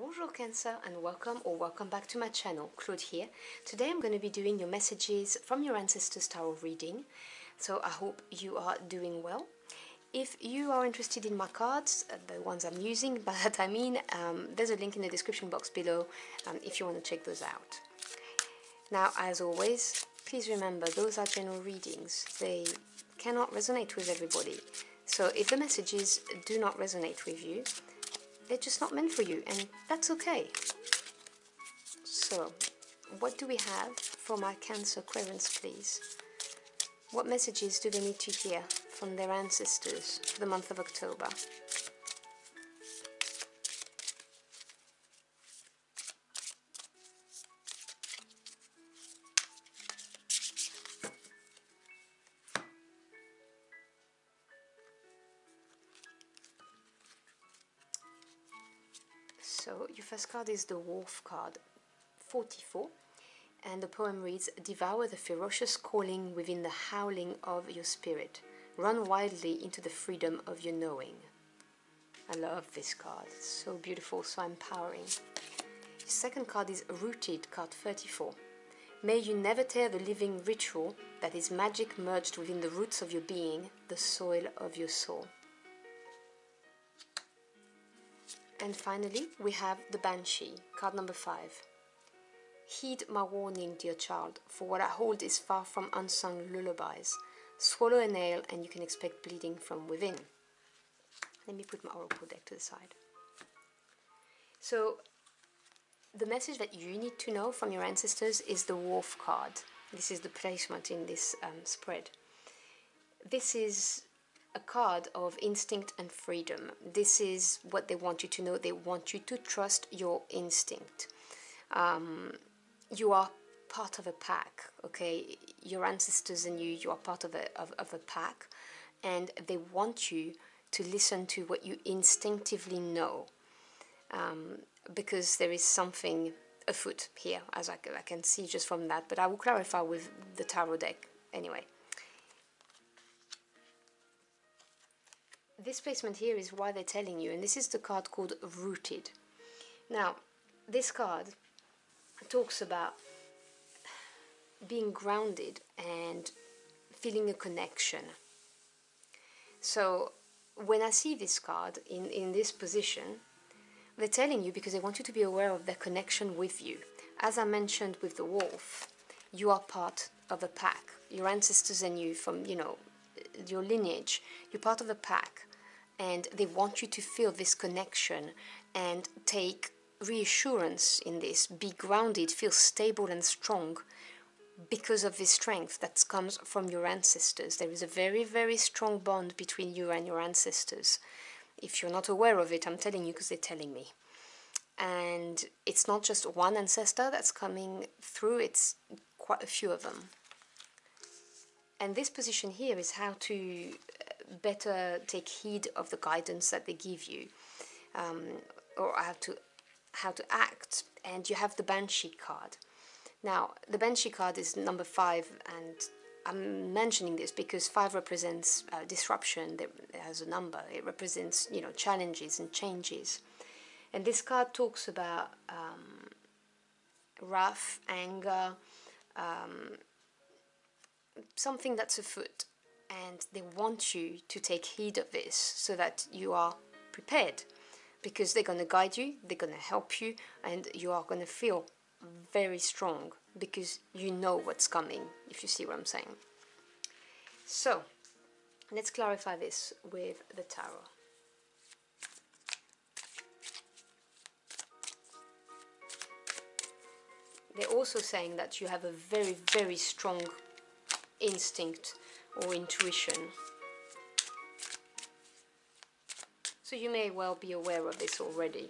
Bonjour Cancer and welcome or welcome back to my channel, Claude here. Today I'm going to be doing your messages from your ancestors tarot reading. So I hope you are doing well. If you are interested in my cards, uh, the ones I'm using, by that I mean, um, there's a link in the description box below um, if you want to check those out. Now, as always, please remember those are general readings. They cannot resonate with everybody. So if the messages do not resonate with you, they're just not meant for you, and that's okay. So, what do we have for my Cancer querents, please? What messages do they need to hear from their ancestors for the month of October? So your first card is the Wolf card, 44, and the poem reads, Devour the ferocious calling within the howling of your spirit. Run wildly into the freedom of your knowing. I love this card. It's so beautiful, so empowering. Your second card is Rooted, card 34. May you never tear the living ritual that is magic merged within the roots of your being, the soil of your soul. And finally, we have the Banshee, card number 5. Heed my warning, dear child, for what I hold is far from unsung lullabies. Swallow a nail and you can expect bleeding from within. Let me put my oracle deck to the side. So, the message that you need to know from your ancestors is the Wolf card. This is the placement in this um, spread. This is a card of instinct and freedom. This is what they want you to know. They want you to trust your instinct. Um, you are part of a pack, okay? Your ancestors and you, you are part of a, of, of a pack, and they want you to listen to what you instinctively know. Um, because there is something afoot here, as I, I can see just from that, but I will clarify with the tarot deck anyway. This placement here is why they're telling you, and this is the card called Rooted. Now, this card talks about being grounded and feeling a connection. So, when I see this card in, in this position, they're telling you because they want you to be aware of their connection with you. As I mentioned with the wolf, you are part of a pack. Your ancestors and you, from you know, your lineage, you're part of a pack and they want you to feel this connection and take reassurance in this, be grounded, feel stable and strong because of this strength that comes from your ancestors. There is a very, very strong bond between you and your ancestors. If you're not aware of it, I'm telling you because they're telling me. And it's not just one ancestor that's coming through, it's quite a few of them. And this position here is how to better take heed of the guidance that they give you um, or how to how to act. And you have the banshee card. Now the banshee card is number five and I'm mentioning this because five represents uh, disruption. It has a number. It represents you know challenges and changes. And this card talks about um, wrath anger um, something that's afoot and they want you to take heed of this so that you are prepared because they're going to guide you, they're going to help you, and you are going to feel very strong because you know what's coming, if you see what I'm saying. So, let's clarify this with the tarot. They're also saying that you have a very, very strong instinct or intuition. So you may well be aware of this already.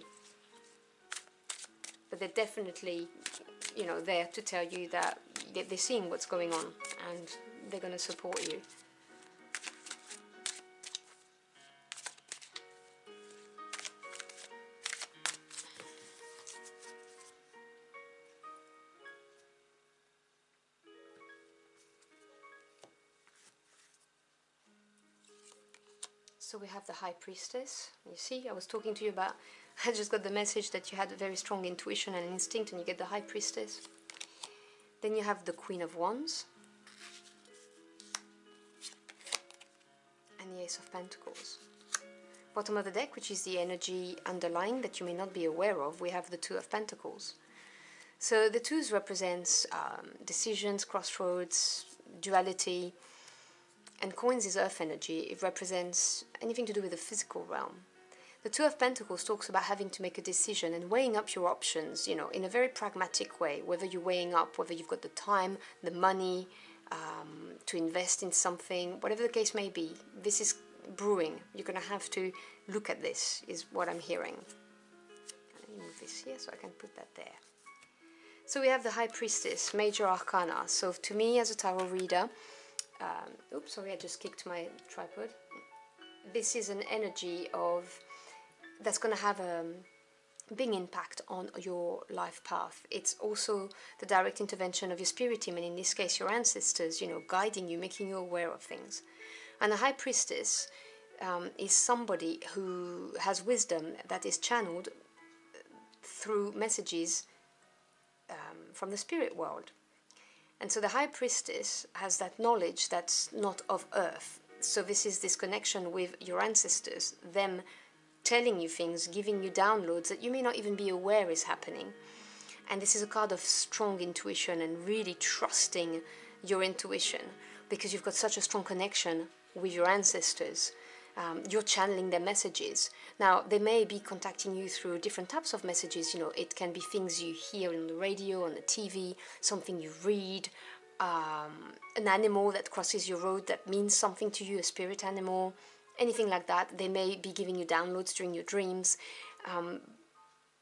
But they're definitely, you know, there to tell you that they're seeing what's going on and they're going to support you. So we have the High Priestess. You see, I was talking to you about I just got the message that you had a very strong intuition and instinct, and you get the High Priestess. Then you have the Queen of Wands. And the Ace of Pentacles. Bottom of the deck, which is the energy underlying that you may not be aware of, we have the Two of Pentacles. So the twos represents um, decisions, crossroads, duality, and coins is earth energy. It represents anything to do with the physical realm. The Two of Pentacles talks about having to make a decision and weighing up your options, you know, in a very pragmatic way, whether you're weighing up, whether you've got the time, the money um, to invest in something, whatever the case may be. This is brewing. You're going to have to look at this, is what I'm hearing. Let me move this here so I can put that there. So we have the High Priestess, Major Arcana. So to me as a tarot reader, um, oops, sorry, I just kicked my tripod. This is an energy of that's going to have a big impact on your life path. It's also the direct intervention of your spirit team, and in this case, your ancestors, you know, guiding you, making you aware of things. And the High Priestess um, is somebody who has wisdom that is channeled through messages um, from the spirit world. And so the high priestess has that knowledge that's not of earth. So this is this connection with your ancestors, them telling you things, giving you downloads that you may not even be aware is happening. And this is a card of strong intuition and really trusting your intuition because you've got such a strong connection with your ancestors um, you're channeling their messages. Now, they may be contacting you through different types of messages. You know, it can be things you hear on the radio, on the TV, something you read, um, an animal that crosses your road that means something to you, a spirit animal, anything like that. They may be giving you downloads during your dreams. Um,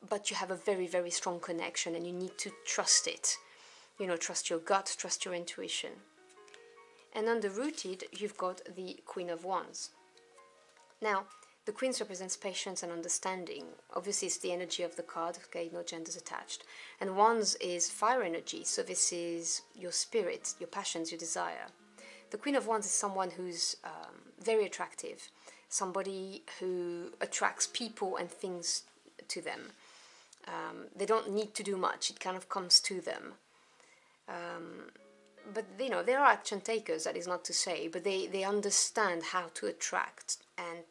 but you have a very, very strong connection and you need to trust it. You know, trust your gut, trust your intuition. And under rooted, you've got the Queen of Wands. Now, the queens represents patience and understanding. Obviously, it's the energy of the card, okay, no genders attached. And wands is fire energy, so this is your spirit, your passions, your desire. The Queen of Wands is someone who's um, very attractive, somebody who attracts people and things to them. Um, they don't need to do much, it kind of comes to them. Um, but you know, there are action takers, that is not to say, but they, they understand how to attract and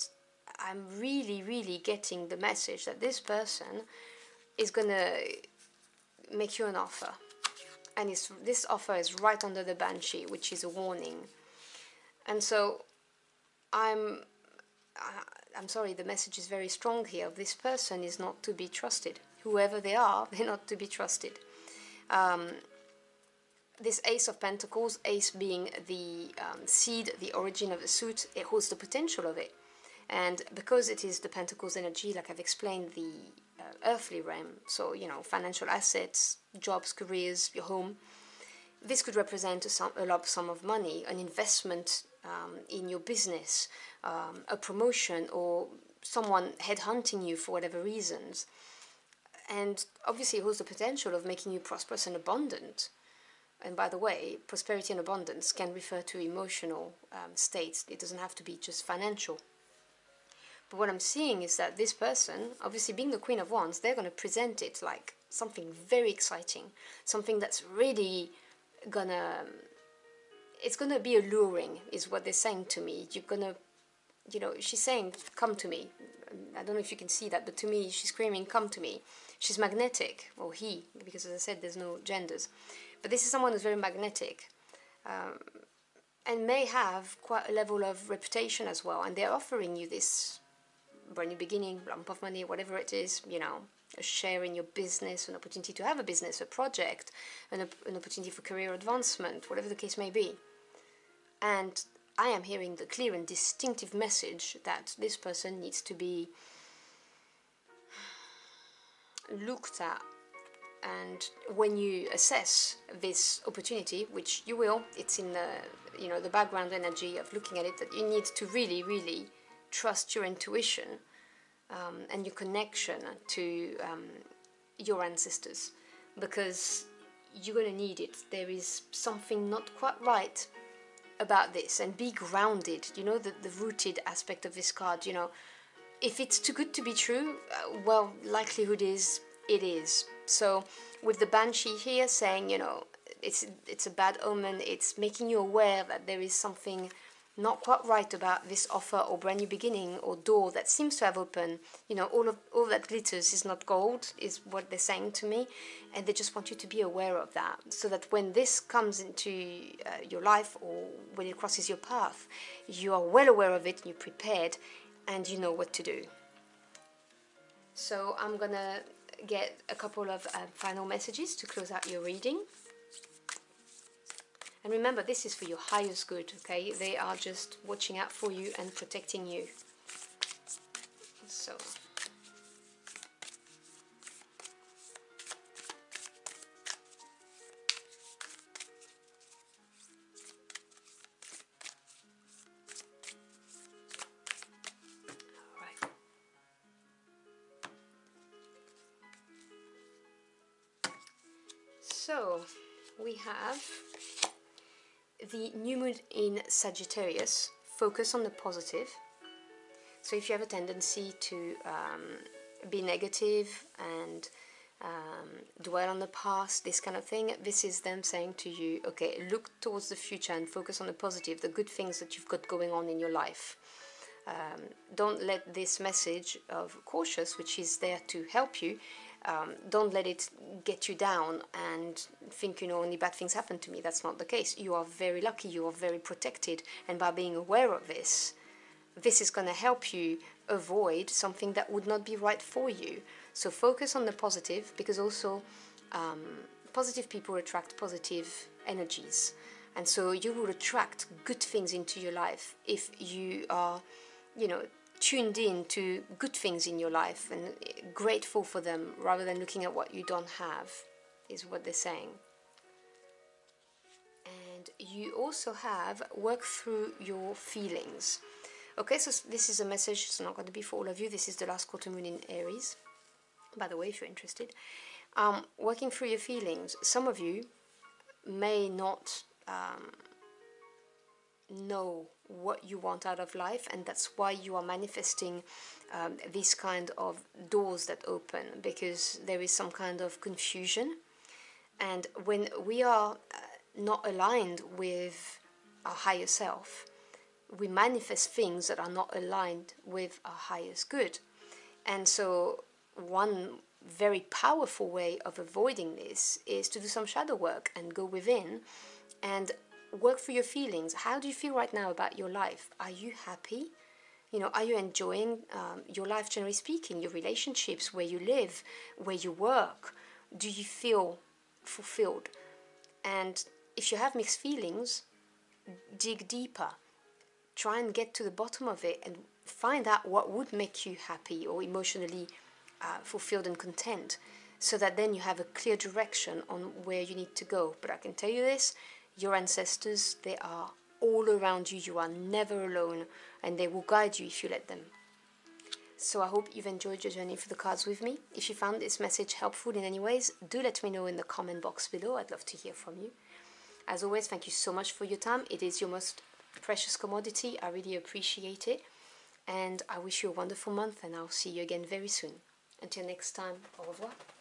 I'm really, really getting the message that this person is gonna make you an offer, and this offer is right under the banshee, which is a warning. And so, I'm, I'm sorry, the message is very strong here. This person is not to be trusted. Whoever they are, they're not to be trusted. Um, this Ace of Pentacles, Ace being the um, seed, the origin of the suit, it holds the potential of it. And because it is the Pentacles energy, like I've explained, the uh, earthly realm, so, you know, financial assets, jobs, careers, your home, this could represent a, sum, a lump sum of money, an investment um, in your business, um, a promotion, or someone headhunting you for whatever reasons. And obviously, it holds the potential of making you prosperous and abundant. And by the way, prosperity and abundance can refer to emotional um, states, it doesn't have to be just financial. But what I'm seeing is that this person, obviously being the Queen of Wands, they're going to present it like something very exciting, something that's really gonna. It's gonna be alluring, is what they're saying to me. You're gonna, you know, she's saying, "Come to me." I don't know if you can see that, but to me, she's screaming, "Come to me." She's magnetic, or he, because as I said, there's no genders. But this is someone who's very magnetic. Um, and may have quite a level of reputation as well, and they're offering you this brand new beginning, lump of money, whatever it is, you know, a share in your business, an opportunity to have a business, a project, an, an opportunity for career advancement, whatever the case may be. And I am hearing the clear and distinctive message that this person needs to be looked at. And when you assess this opportunity, which you will, it's in the you know the background energy of looking at it that you need to really, really trust your intuition um, and your connection to um, your ancestors because you're going to need it. There is something not quite right about this, and be grounded. You know, the, the rooted aspect of this card, you know, if it's too good to be true, uh, well, likelihood is it is. So with the banshee here saying, you know, it's it's a bad omen. It's making you aware that there is something not quite right about this offer or brand new beginning or door that seems to have opened. You know, all of all that glitters is not gold, is what they're saying to me, and they just want you to be aware of that, so that when this comes into uh, your life or when it crosses your path, you are well aware of it, and you're prepared, and you know what to do. So I'm gonna get a couple of uh, final messages to close out your reading. And remember, this is for your highest good, okay? They are just watching out for you and protecting you. So. So, we have the new moon in Sagittarius, focus on the positive. So if you have a tendency to um, be negative and um, dwell on the past, this kind of thing, this is them saying to you, okay, look towards the future and focus on the positive, the good things that you've got going on in your life. Um, don't let this message of cautious, which is there to help you, um, don't let it get you down and think you know only bad things happen to me. That's not the case. You are very lucky. You are very protected. And by being aware of this this is going to help you avoid something that would not be right for you. So focus on the positive because also um, positive people attract positive energies. And so you will attract good things into your life if you are you know tuned in to good things in your life and grateful for them rather than looking at what you don't have, is what they're saying. And you also have work through your feelings. Okay, so this is a message, it's not going to be for all of you. This is the last quarter moon in Aries, by the way, if you're interested. Um, working through your feelings. Some of you may not um, know what you want out of life and that's why you are manifesting um, these kind of doors that open because there is some kind of confusion. And when we are uh, not aligned with our higher self we manifest things that are not aligned with our highest good. And so one very powerful way of avoiding this is to do some shadow work and go within and work through your feelings. How do you feel right now about your life? Are you happy? You know, are you enjoying um, your life, generally speaking, your relationships, where you live, where you work? Do you feel fulfilled? And if you have mixed feelings, dig deeper. Try and get to the bottom of it and find out what would make you happy or emotionally uh, fulfilled and content so that then you have a clear direction on where you need to go. But I can tell you this your ancestors, they are all around you. You are never alone and they will guide you if you let them. So I hope you've enjoyed your journey for the cards with me. If you found this message helpful in any ways, do let me know in the comment box below. I'd love to hear from you. As always, thank you so much for your time. It is your most precious commodity. I really appreciate it. And I wish you a wonderful month and I'll see you again very soon. Until next time, au revoir.